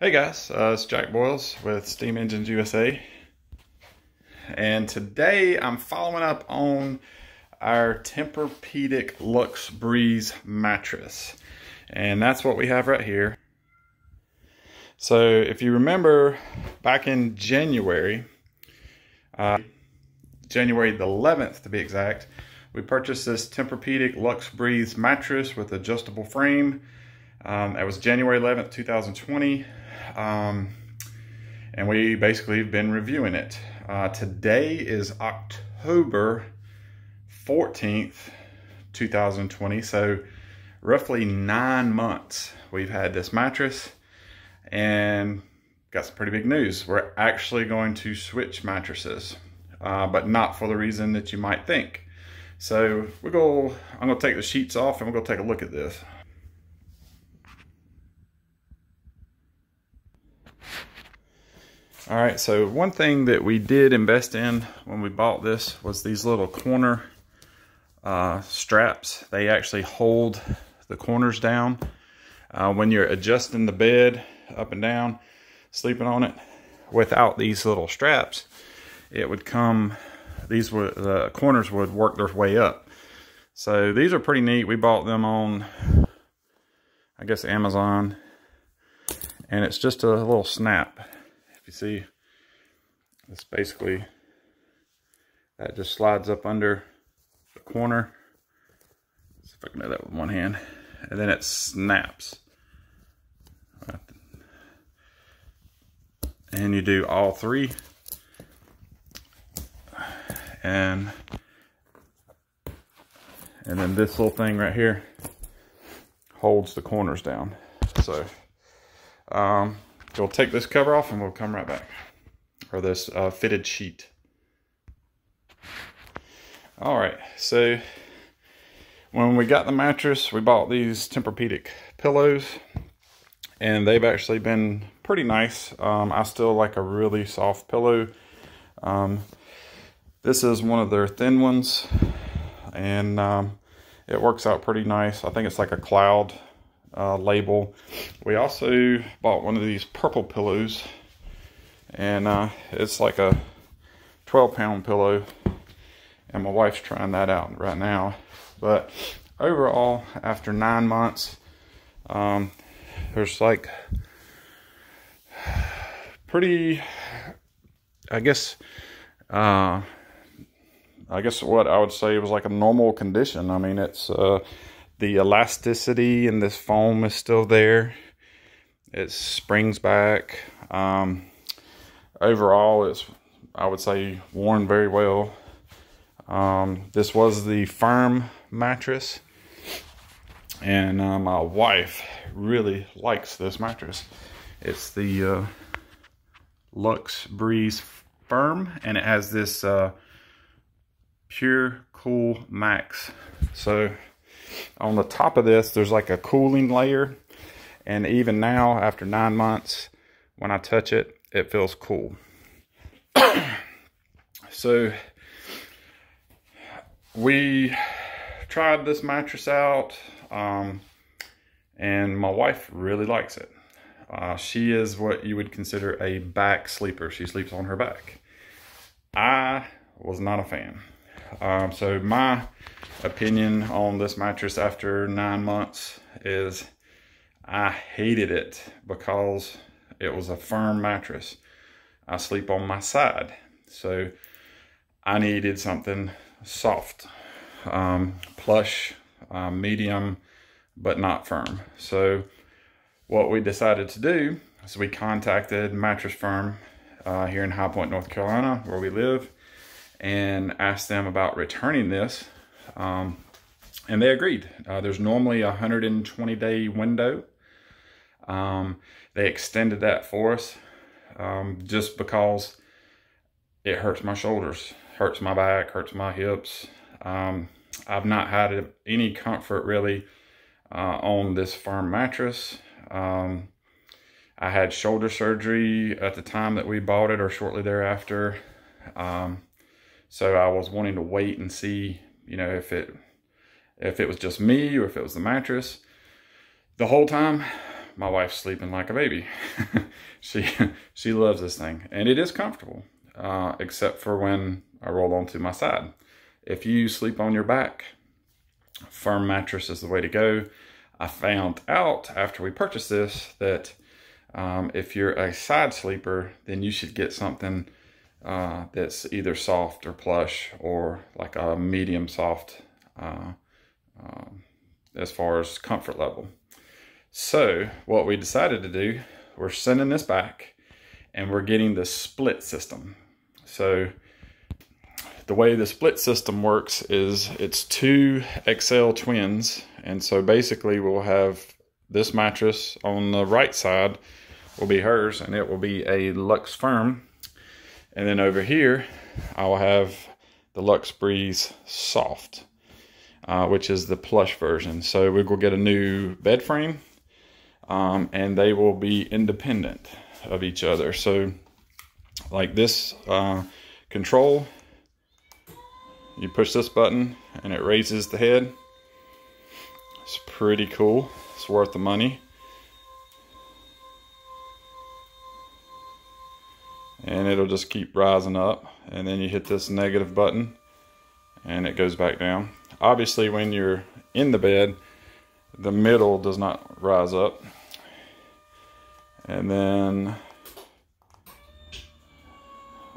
Hey guys, uh, it's Jack Boyles with Steam Engines USA. And today I'm following up on our Tempur-Pedic Luxe Breeze mattress. And that's what we have right here. So if you remember back in January, uh, January the 11th to be exact, we purchased this Tempur-Pedic Luxe Breeze mattress with adjustable frame. Um, that was January 11th, 2020. Um, and we basically have been reviewing it. Uh, today is October 14th, 2020. So roughly nine months we've had this mattress and got some pretty big news. We're actually going to switch mattresses, uh, but not for the reason that you might think. So we go, I'm gonna take the sheets off and we're gonna take a look at this. All right, so one thing that we did invest in when we bought this was these little corner uh, straps. They actually hold the corners down. Uh, when you're adjusting the bed up and down, sleeping on it, without these little straps, it would come, these would, the corners would work their way up. So these are pretty neat. We bought them on, I guess, Amazon. And it's just a little snap you see, it's basically, that just slides up under the corner. Let's see if I can do that with one hand. And then it snaps. And you do all three. And and then this little thing right here holds the corners down. So um, we'll take this cover off and we'll come right back. Or this uh, fitted sheet. All right, so when we got the mattress, we bought these Tempur-Pedic pillows and they've actually been pretty nice. Um, I still like a really soft pillow. Um, this is one of their thin ones and um, it works out pretty nice. I think it's like a cloud uh, label. We also bought one of these purple pillows and uh, it's like a 12 pound pillow and my wife's trying that out right now. But overall, after nine months, um, there's like pretty, I guess, uh, I guess what I would say was like a normal condition. I mean, it's uh, the elasticity in this foam is still there. It springs back. Um, overall, it's I would say worn very well. Um, this was the firm mattress, and uh, my wife really likes this mattress. It's the uh, Luxe Breeze Firm, and it has this uh, Pure Cool Max. So on the top of this, there's like a cooling layer. And even now, after nine months, when I touch it, it feels cool. so we tried this mattress out um, and my wife really likes it. Uh, she is what you would consider a back sleeper. She sleeps on her back. I was not a fan. Um, so my opinion on this mattress after nine months is I hated it because it was a firm mattress. I sleep on my side. So I needed something soft, um, plush, um, medium, but not firm. So what we decided to do is we contacted Mattress Firm uh, here in High Point, North Carolina, where we live, and asked them about returning this. Um, and they agreed. Uh, there's normally a 120 day window. Um, they extended that for us um, just because it hurts my shoulders, hurts my back, hurts my hips. Um, I've not had any comfort really uh, on this firm mattress. Um, I had shoulder surgery at the time that we bought it or shortly thereafter. Um, so I was wanting to wait and see, you know, if it if it was just me or if it was the mattress. The whole time, my wife's sleeping like a baby. she she loves this thing, and it is comfortable, uh, except for when I roll onto my side. If you sleep on your back, firm mattress is the way to go. I found out after we purchased this that um, if you're a side sleeper, then you should get something uh, that's either soft or plush or like a medium soft uh, um, as far as comfort level. So what we decided to do, we're sending this back and we're getting the split system. So the way the split system works is it's two XL twins. And so basically we'll have this mattress on the right side will be hers and it will be a Lux Firm. And then over here, I will have the Luxe Breeze Soft, uh, which is the plush version. So we will get a new bed frame um, and they will be independent of each other. So like this uh, control, you push this button and it raises the head. It's pretty cool. It's worth the money. And it'll just keep rising up. And then you hit this negative button and it goes back down. Obviously when you're in the bed, the middle does not rise up. And then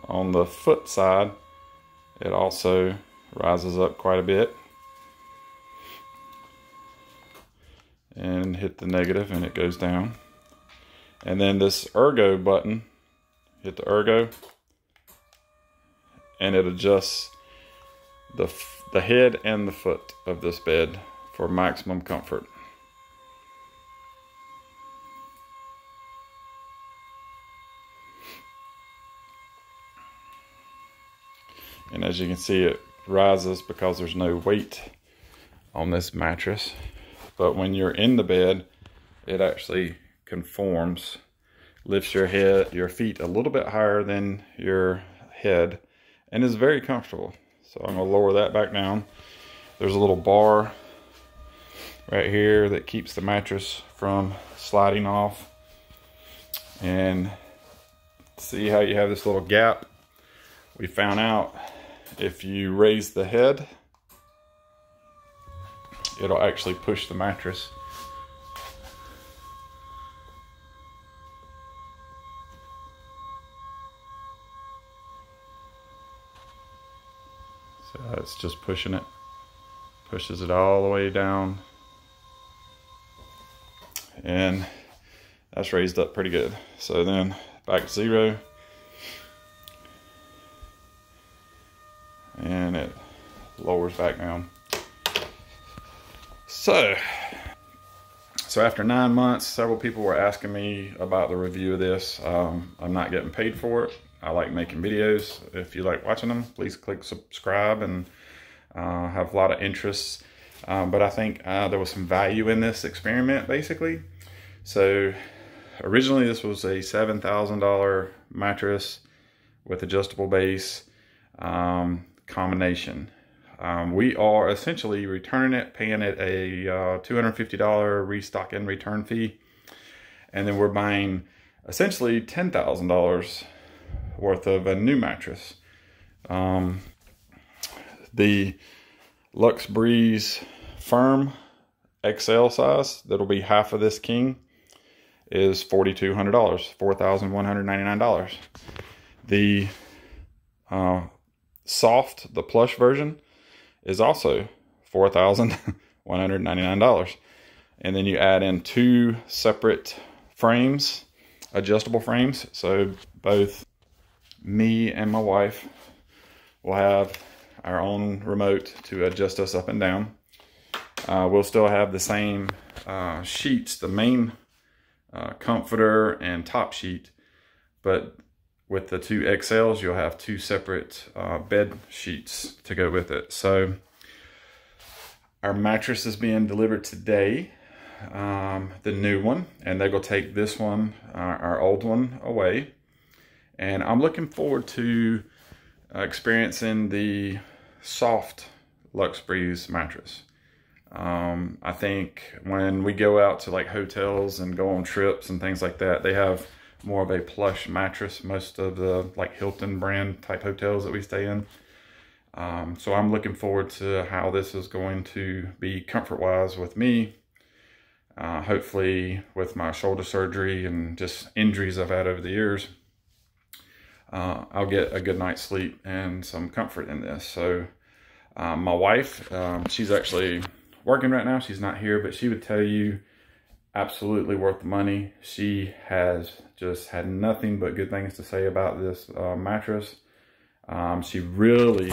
on the foot side, it also rises up quite a bit. And hit the negative and it goes down. And then this ergo button, hit the ergo, and it adjusts the, the head and the foot of this bed for maximum comfort. And as you can see, it rises because there's no weight on this mattress. But when you're in the bed, it actually conforms, lifts your head, your feet a little bit higher than your head, and is very comfortable. So I'm gonna lower that back down. There's a little bar right here that keeps the mattress from sliding off. And see how you have this little gap? We found out if you raise the head, it'll actually push the mattress. It's just pushing it, pushes it all the way down. And that's raised up pretty good. So then back to zero. and it lowers back down. So, so after nine months, several people were asking me about the review of this. Um, I'm not getting paid for it. I like making videos. If you like watching them, please click subscribe and uh, have a lot of interests. Um, but I think uh, there was some value in this experiment, basically. So originally this was a $7,000 mattress with adjustable base. Um, combination. Um, we are essentially returning it, paying it a uh, $250 restock and return fee. And then we're buying essentially $10,000 worth of a new mattress. Um, the Luxe Breeze Firm XL size, that'll be half of this king, is $4,200, $4,199. The uh, soft, the plush version, is also $4,199. And then you add in two separate frames, adjustable frames. So both me and my wife will have our own remote to adjust us up and down. Uh, we'll still have the same uh, sheets, the main uh, comforter and top sheet, but with the two XLs, you'll have two separate uh, bed sheets to go with it. So our mattress is being delivered today, um, the new one, and they're gonna take this one, our old one, away. And I'm looking forward to uh, experiencing the soft Luxe Breeze mattress. Um, I think when we go out to like hotels and go on trips and things like that, they have more of a plush mattress. Most of the like Hilton brand type hotels that we stay in. Um, so I'm looking forward to how this is going to be comfort wise with me. Uh, hopefully with my shoulder surgery and just injuries I've had over the years, uh, I'll get a good night's sleep and some comfort in this. So um, my wife, um, she's actually working right now. She's not here, but she would tell you absolutely worth the money. She has just had nothing but good things to say about this uh, mattress. Um, she really